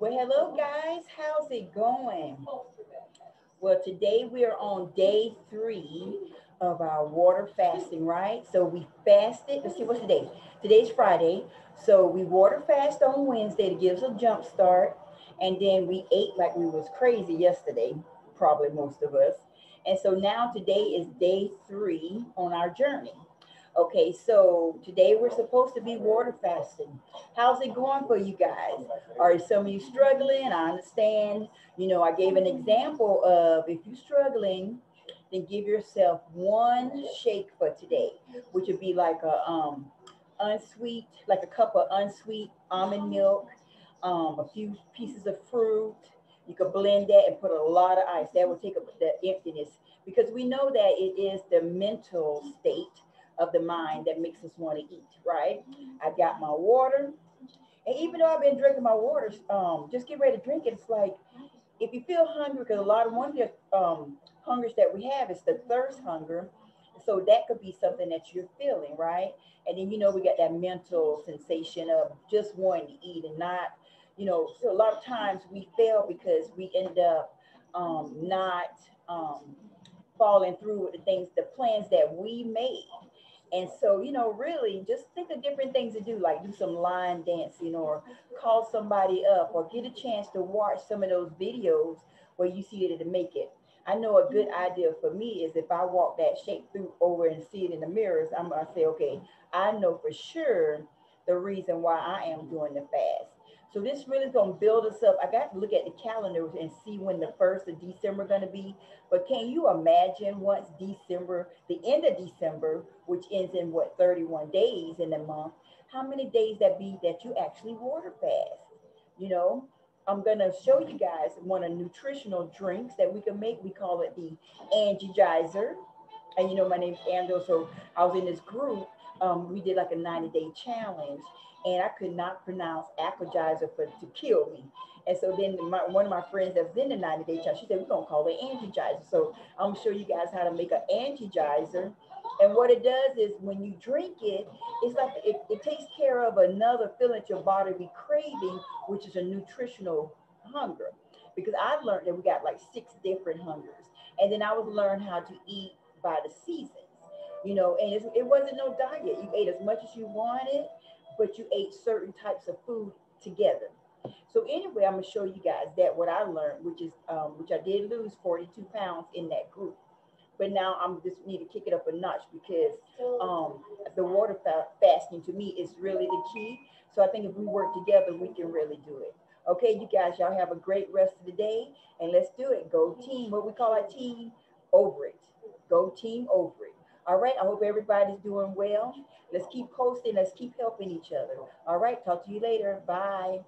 Well, hello guys, how's it going? Well, today we are on day three of our water fasting, right? So we fasted, let's see, what's today? Today's Friday. So we water fast on Wednesday to give us a jump start. And then we ate like we was crazy yesterday, probably most of us. And so now today is day three on our journey. Okay, so today we're supposed to be water fasting. How's it going for you guys? Are some of you struggling? I understand. You know, I gave an example of if you're struggling, then give yourself one shake for today, which would be like a um unsweet, like a cup of unsweet almond milk, um, a few pieces of fruit. You could blend that and put a lot of ice. That will take up the emptiness because we know that it is the mental state of the mind that makes us want to eat, right? I got my water. And even though I've been drinking my water, um, just get ready to drink it. It's like if you feel hungry, because a lot of one of the um, hungers that we have is the thirst hunger. So that could be something that you're feeling, right? And then you know we got that mental sensation of just wanting to eat and not, you know. So a lot of times we fail because we end up um, not um, following through with the things, the plans that we made. And so, you know, really just think of different things to do, like do some line dancing or call somebody up or get a chance to watch some of those videos where you see it to make it. I know a good mm-hmm. idea for me is if I walk that shape through over and see it in the mirrors, I'm gonna say, okay, I know for sure the reason why I am doing the fast. So this really is going to build us up. I got to look at the calendar and see when the first of December going to be. But can you imagine once December, the end of December, which ends in what 31 days in the month, how many days that be that you actually water fast? You know, I'm going to show you guys one of nutritional drinks that we can make. We call it the Angigizer. And you know, my name's Andrew. So I was in this group. Um, we did like a 90 day challenge and I could not pronounce Aquigizer for to kill me. And so then my, one of my friends that was in the 90 day challenge, she said, we're gonna call it Angigizer. So I'm show you guys how to make an Angigizer. And what it does is when you drink it, it's like it, it takes care of another feeling that your body be craving, which is a nutritional hunger. Because I learned that we got like six different hungers. And then I was learn how to eat by the seasons, you know, and it wasn't no diet. You ate as much as you wanted but you ate certain types of food together. So anyway, I'm gonna show you guys that what I learned, which is um, which I did lose 42 pounds in that group. But now I'm just need to kick it up a notch because um, the water fasting to me is really the key. So I think if we work together, we can really do it. Okay, you guys, y'all have a great rest of the day and let's do it. Go team, what we call our team, over it. Go team over it. All right. I hope everybody's doing well. Let's keep posting. Let's keep helping each other. All right. Talk to you later. Bye.